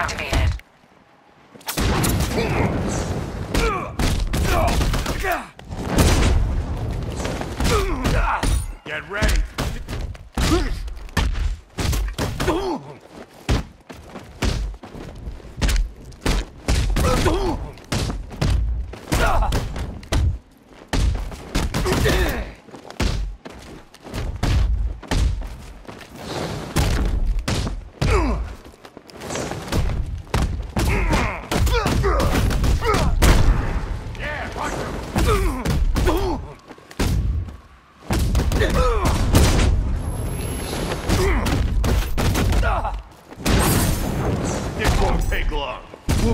Activated. Get ready.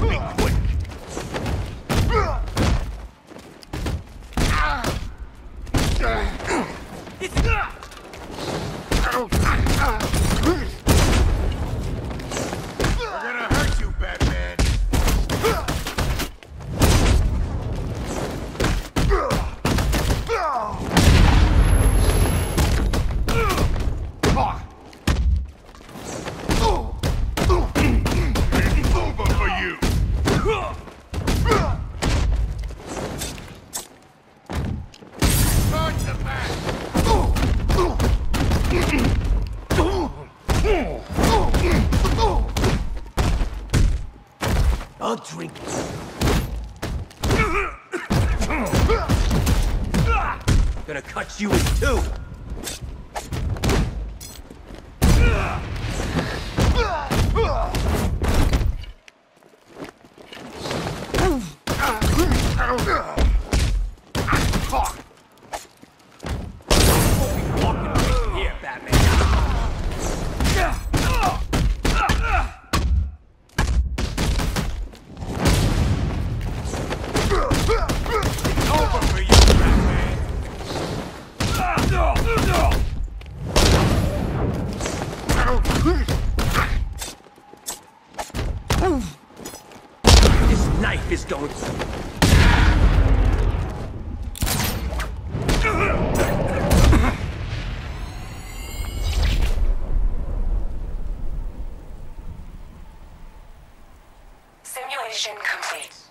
Be quick. We're I'll drink. Gonna cut you in two. Walking is going. Simulation complete.